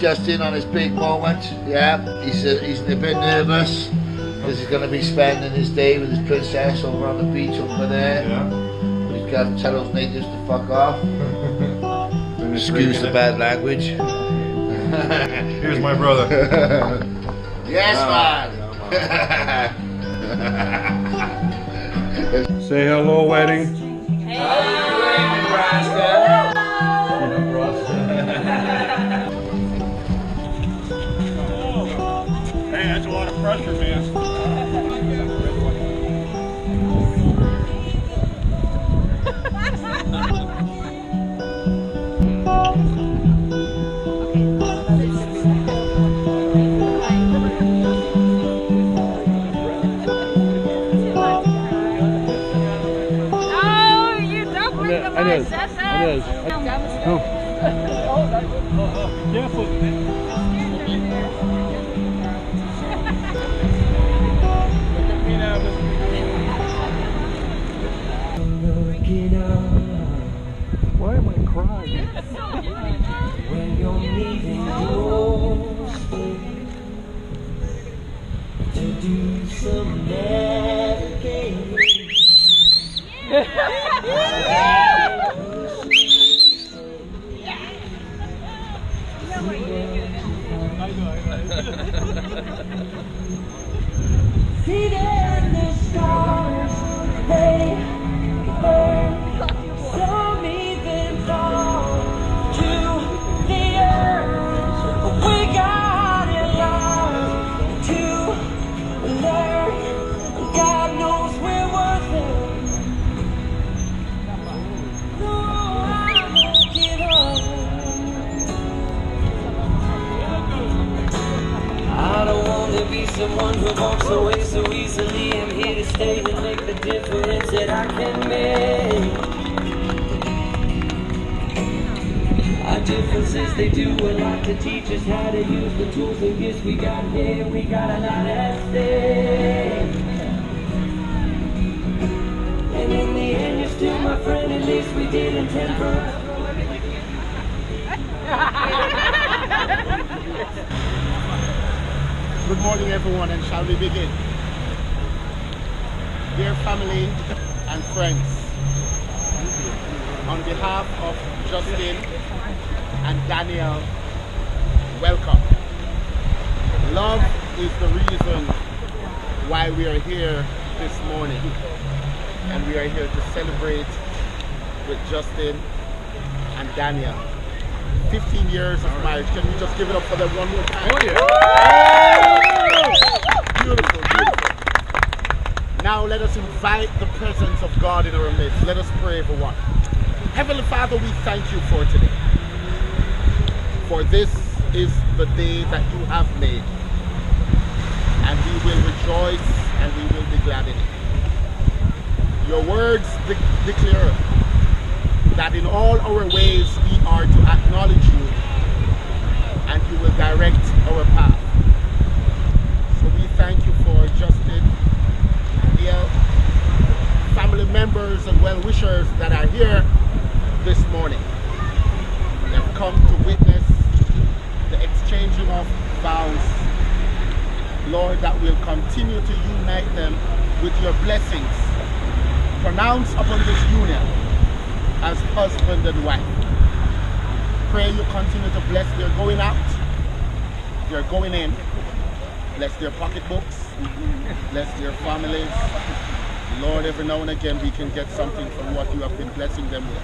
There's Justin on his big moment. Yeah, he's a, he's a bit nervous because he's going to be spending his day with his princess over on the beach over there. Yeah. He's got to tell those natives to fuck off. Excuse the bad language. Here's my brother. yes, oh, man. Say hello, wedding. Hey, pressure, man. Oh, you don't bring the Inez, princess Inez, When you're leaving your space to do some navigating. Someone who walks away so easily. I'm here to stay and make the difference that I can make. Our differences, they do a lot to teach us how to use the tools and gifts we got here. We got a lot at stake. And in the end, you're still my friend. At least we didn't temper. Good morning, everyone, and shall we begin? Dear family and friends, on behalf of Justin and Daniel, welcome. Love is the reason why we are here this morning, and we are here to celebrate with Justin and Daniel. 15 years of marriage. Can we just give it up for them one more time? Oh, Beautiful, beautiful. Now let us invite the presence of God in our midst. Let us pray for one. Heavenly Father, we thank you for today. For this is the day that you have made. And we will rejoice and we will be glad in it. Your words de- declare that in all our ways we are to acknowledge you and you will direct our path. So we thank you for Justin, Neil, family members and well-wishers that are here this morning. They've come to witness the exchanging of vows. Lord, that will continue to unite them with your blessings. Pronounce upon this union as husband and wife. Pray you continue to bless their going out, their going in, bless their pocketbooks, bless their families. Lord, every now and again we can get something from what you have been blessing them with.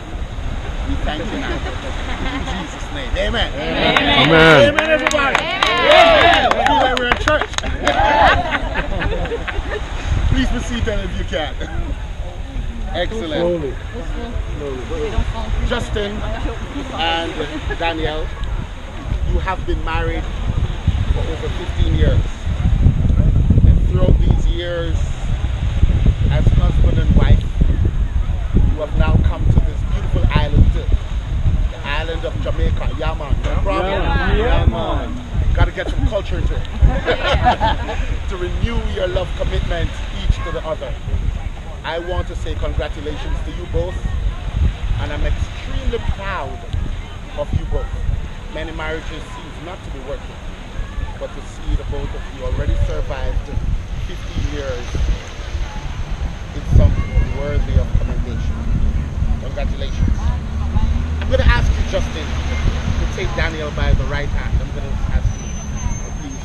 We thank you now. In Jesus' name. Amen. Amen. Amen, everybody. Yeah. Feel like we're in church. Please be seated if you can. Excellent. Justin and Danielle, you have been married for over 15 years. And throughout these years, as husband and wife, you have now come to this beautiful island, the island of Jamaica. Yeah, man. No problem. man. Yeah, man. Got to get some culture into it. to renew your love commitment each to the other. I want to say congratulations to you both, and I'm extremely proud of you both. Many marriages seem not to be working, but to see the both of you already survived 50 years. It's something worthy of commendation. Congratulations. I'm going to ask you, Justin, to take Daniel by the right hand. I'm going to ask you, please.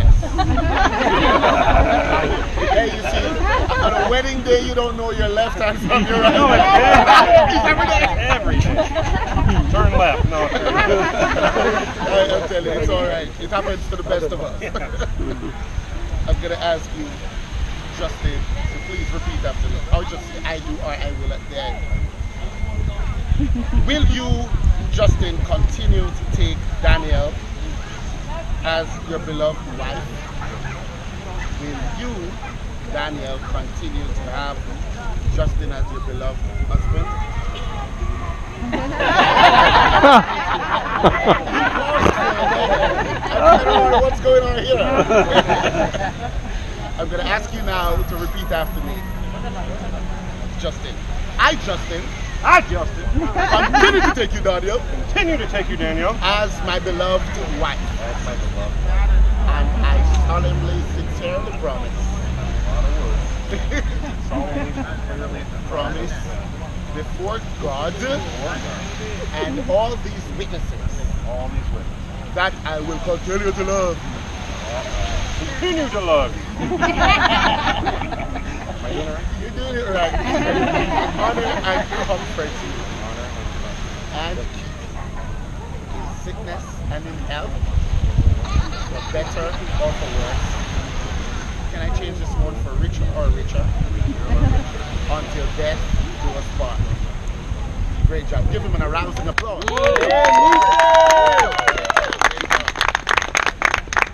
Yes. hey, you see, on a wedding day, you don't know your left hand from your right. No, it's every day. Every day. Turn left. No. I, I'm telling you, it's all right. It happens to the best of us. I'm going to ask you, Justin, to please repeat after me. I'll just say I do or I will at the end. Will you, Justin, continue to take Daniel as your beloved wife? Will you, Daniel, continue to have Justin as your beloved husband? I don't know what's going on here. I'm going to ask you now to repeat after me. Justin. I, Justin, I, Justin, continue to take you, Daniel, continue to take you, Daniel, as my beloved wife. as my beloved. And I solemnly, sincerely promise. Promise before God and all these witnesses all these witnesses. that I will continue to love. Continue to love you. Am I doing it right? You're doing it right. Honor and comfort you. And keep in sickness and in health, for better or for worse. Can I change this one for richer or richer? Until death do us part. Great job. Give him an arousing applause.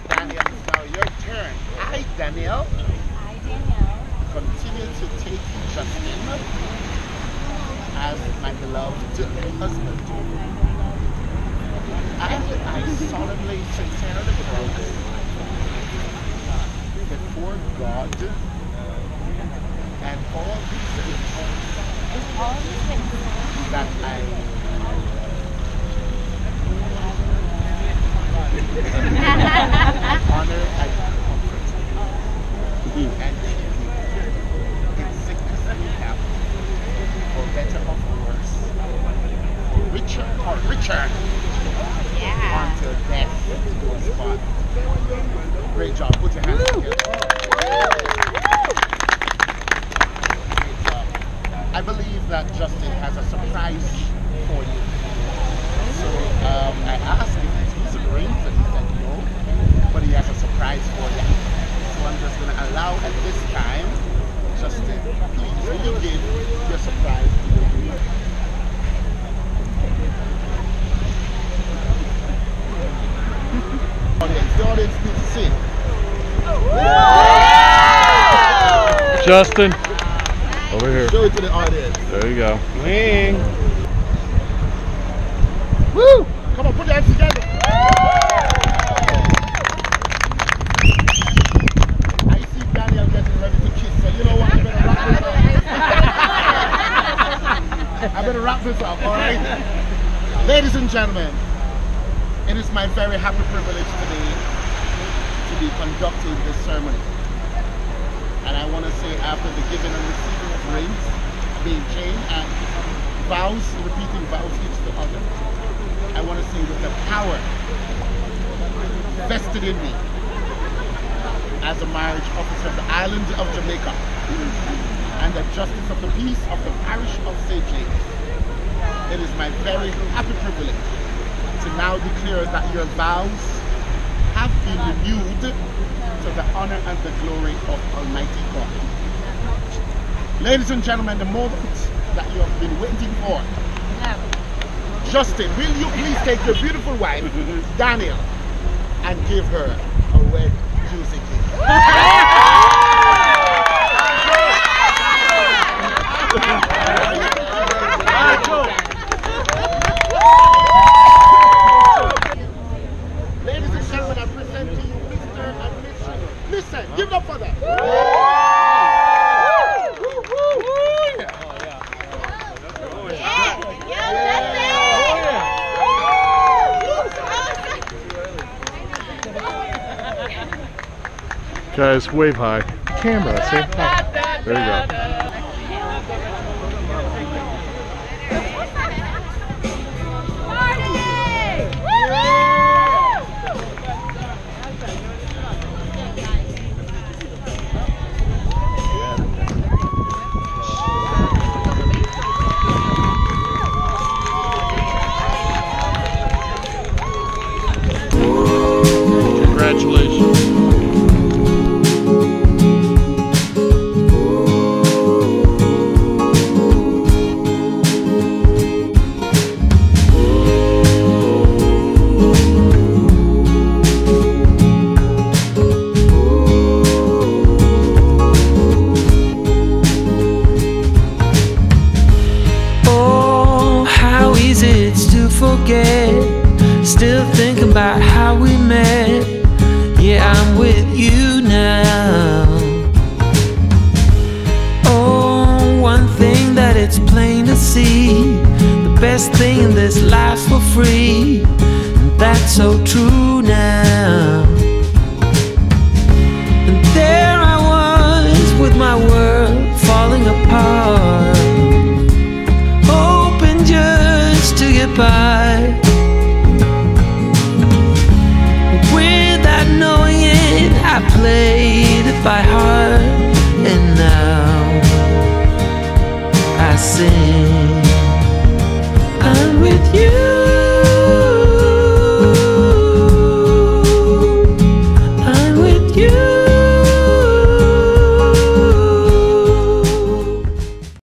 Daniel, it's now your turn. Hi, Daniel. Hi, Danielle. Continue to take Justin as my beloved husband. And I solemnly, sincerely promise before God and all these All that I honor and comfort. And in sickness in health, for better or for worse, for richer or richer, Yeah. until death do us part. Great job. Put your hands job. I believe that Justin has a surprise for you. So um, I asked if he's a ring, and he said no, but he has a surprise for you. So I'm just going to allow at this time, Justin, please, will you give your surprise to? Audience, the audience needs to see. Justin, over here. Show it to the audience. There you go. Wing. Woo! Come on, put your hands together. I see Daniel getting ready to kiss, so you know what? I better wrap this up. I better wrap this up, alright? Ladies and gentlemen, it is my very happy privilege today to be conducting this ceremony. And I want to say after the giving and receiving of rings, being changed and vows, repeating vows each to other, I want to say with the power vested in me as a marriage officer of the island of Jamaica and the justice of the peace of the parish of St. James, it is my very happy privilege now declare that your vows have been renewed to the honor and the glory of Almighty God. Ladies and gentlemen, the moment that you have been waiting for Justin, will you please take your beautiful wife, Daniel, and give her a wed juicy kiss? Ladies and gentlemen, I present to you Mr. and Mrs. Listen, give it up for them. Guys, wave high. Camera, say hi. There you go. Plain to see. The best thing in this life's for free. And that's so true now.